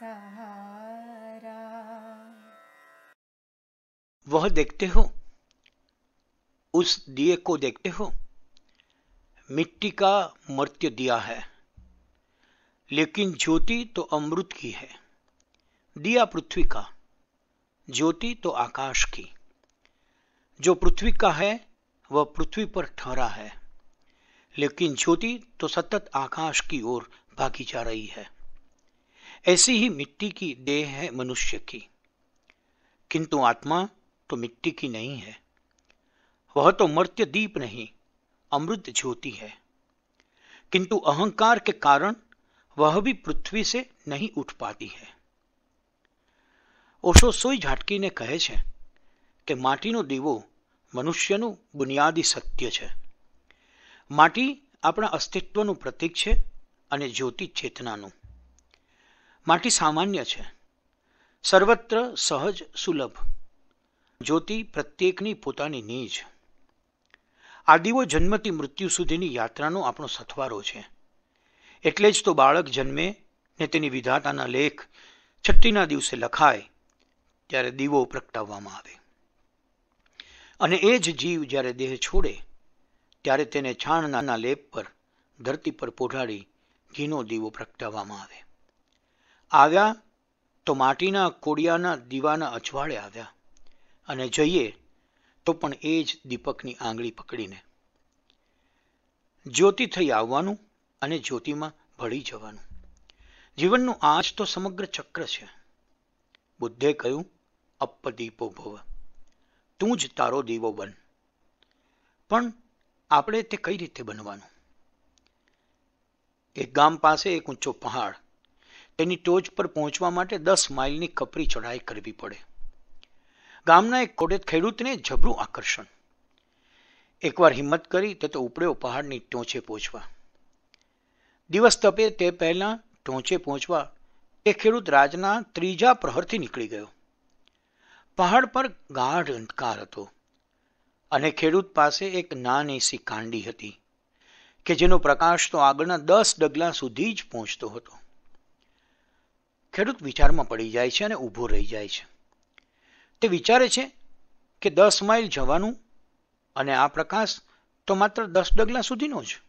सहारा। वह देखते हो? उस दिए को देखते हो? मिट्टी का मर्त्य दिया है, लेकिन ज्योति तो अमृत की है। दिया पृथ्वी का, ज्योति तो आकाश की। जो पृथ्वी का है, वह पृथ्वी पर ठहरा है, लेकिन ज्योति तो सतत आकाश की ओर भागी जा रही है। ऐसी ही मिट्टी की देह है मनुष्य की किंतु आत्मा तो मिट्टी की नहीं है वह तो मर्त्य दीप नहीं अमृत ज्योति है किंतु अहंकार के कारण वह भी पृथ्वी से नहीं उठ पाती है ઓશો સોઈ ઝાટકીને કહે છે કે માટીનો દીવો મનુષ્યનું બુનિયાદી સત્ય છે માટી આપણા અસ્તિત્વનું પ્રતીક છે અને જ્યોતિ ચેતનાનું માટી સામાન્ય છે. સર્વત્ર સહજ સુલભ. જ્યોતિ પ્રત્યેકની પોતાની નીજ. આ દીવો જન્મથી મૃત્યુ સુધીની યાત્રાનો આપણો સથવારો છે. એટલે જ તો બાળક જન્મે ને તેની વિધાતાના લેખ છઠ્ઠીના દિવસે લખાય ત્યારે દીવો પ્રગટાવવામાં આવે. અને એ જ જીવ જ્યારે દેહ છોડે ત્યારે તેને છાણના લેપ પર, ધરતી પર પોઢાડી ઘીનો દીવો પ્રગટાવવામાં આવે. આવ્યા તો માટીના કોડિયાના દીવાના અજવાળે આવ્યા અને જઈએ તો પણ એ જ દીપકની આંગળી પકડીને. જ્યોતિ થઈ આવવાનું અને જ્યોતિમાં ભળી જવાનું. જીવનનું આ જ તો સમગ્ર ચક્ર છે. બુદ્ધે કહ્યું અપદીપો ભવ. તું જ તારો દીવો બન. પણ આપણે તે કઈ રીતે બનવાનું? એક ગામ પાસે એક ઊંચો પહાડ તેની ટોચ પર પહોંચવા માટે દસ માઇલની કપરી ચઢાઈ કરવી પડે. ગામના એક કોડેત ખેડૂતને જબરું આકર્ષણ. એકવાર હિંમત કરી તે તો ઉપડ્યો પહાડની ટોંચે પહોંચવા. દિવસ તપે તે પહેલાં ટોંચે પહોંચવા એ ખેડૂત રાજના ત્રીજા પ્રહરથી નીકળી ગયો. પહાડ પર ગાઢ અંધકાર હતો અને ખેડૂત પાસે એક નાની સી કાંડી હતી કે જેનો પ્રકાશ તો આગળના દસ ડગલા સુધી જ પહોંચતો હતો. ખેડૂત વિચારમાં પડી જાય છે અને ઊભો રહી જાય છે. તે વિચારે છે કે દસ માઇલ જવાનું અને આ પ્રકાશ તો માત્ર દસ ડગલા સુધીનો જ.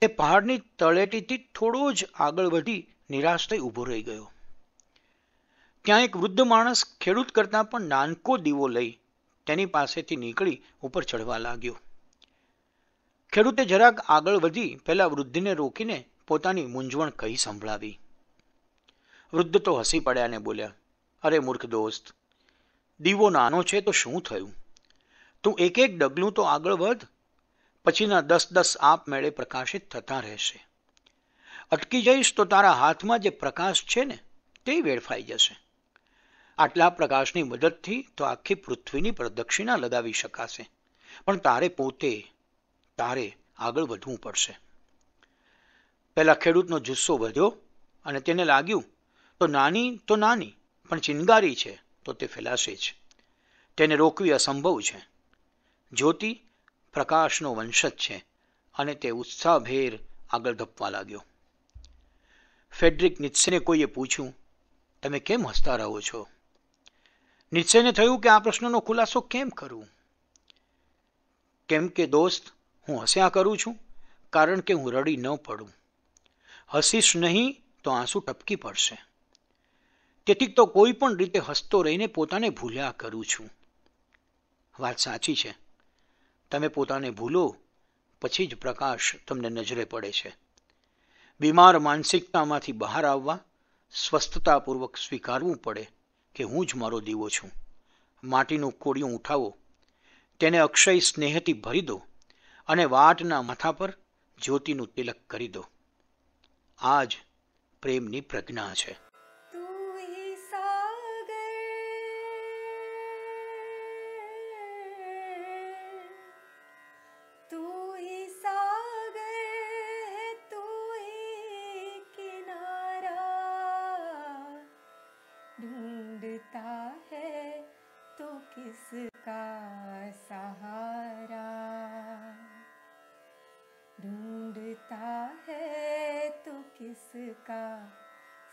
તે પહાડની તળેટીથી થોડો જ આગળ વધી નિરાશ થઈ ઊભો રહી ગયો. ત્યાં એક વૃદ્ધ માણસ ખેડૂત કરતાં પણ નાનકો દીવો લઈ તેની પાસેથી નીકળી ઉપર ચડવા લાગ્યો. ખેડૂતે જરાક આગળ વધી પહેલા વૃદ્ધિને રોકીને પોતાની મૂંઝવણ કહી સંભળાવી. વૃદ્ધ તો હસી પડ્યા ને બોલ્યા, અરે મૂર્ખ દોસ્ત, દીવો નાનો છે તો શું થયું? તું એક એક ડગલું તો આગળ વધ, પછીના દસ દસ આપ મેળે પ્રકાશિત થતા રહેશે. અટકી જઈશ તો તારા હાથમાં જે પ્રકાશ છે ને, તે વેડફાઈ જશે. આટલા પ્રકાશની મદદથી તો આખી પૃથ્વીની પ્રદક્ષિણા લગાવી શકાશે. પણ તારે પોતે, તારે આગળ વધવું પડશે. પહેલાં ખેડૂતનો જુસ્સો વધ્યો અને તેને લાગ્યું તો નાની તો નાની, પણ ચિનગારી છે, તો તે ફેલાશે જ. તેને રોકવી અસંભવ છે. જ્યોતિ પ્રકાશનો વંશજ છે અને તે ઉત્સાહભેર આગળ ધપવા લાગ્યો. ફેડરિક નિત્સેને કોઈએ પૂછ્યું, તમે કેમ હસતા રહો છો? નિત્સેને થયું કે આ પ્રશ્નનો ખુલાસો કેમ કરું? કેમ કે દોસ્ત, હું હસ્યા કરું છું, કારણ કે હું રડી ન પડું. હસીશ નહીં તો આંસુ ટપકી પડશે. તેથી તો કોઈ પણ રીતે હસતો રહીને પોતાને ભૂલ્યા કરું છું. વાત સાચી છે. તમે પોતાને ભૂલો, પછી જ પ્રકાશ તમને નજરે પડે છે. બીમાર માનસિકતામાંથી બહાર આવવા, સ્વસ્થતાપૂર્વક સ્વીકારવું પડે કે હું જ મારો દીવો છું. માટીનું કોડિયું ઉઠાવો. તેને અક્ષય સ્નેહથી ભરી દો અને વાટના માથા પર જ્યોતિનું તિલક કરી દો. આ જ પ્રેમની પ્રજ્ઞા છે.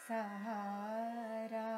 सहारा